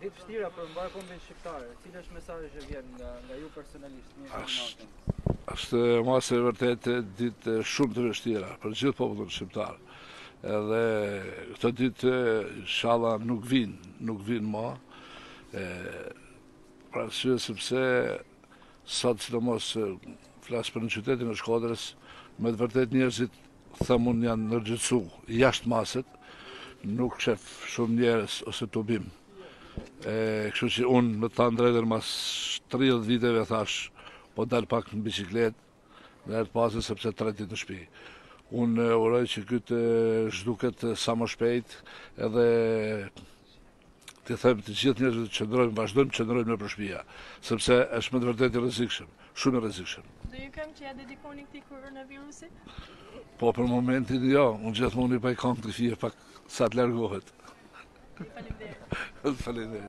Ditë vështira për mbarë kombin shqiptar, cili është mesazhi që vjen nga, nga ju personalisht? Asht, asht ma se e vërtetë ditë shumë të vështira për gjithë popullin shqiptar. Edhe këto ditë ishalla nuk vijnë, nuk vijnë ma. E, parasysh sepse sot sidomos flas për në qytetin e Shkodrës, me të vërtetë njerëzit them unë janë ndërgjegjësu jashtë mase, nuk shef shumë njerëz ose tubim. Kështu që unë me thanë drejtën mas 30 viteve thashë, po dal pak në biçikletë, në herë të parën sepse tri ditë në shpi. Unë uroj që ky të zhduket sa më shpejt edhe T'i them të gjithë njerëzit të qëndrojmë, vazhdojmë të qëndrojmë nëpër shpia, sepse është me të vërtetë i rrezikshëm, shumë i rrezikshëm. Ndonjë këngë që ia dedikoni këtij koronavirusit? Po për momentin jo, unë gjithmonë i baj këngë të fashitet pak sa të largohet. Faleminderit. Faleminderit.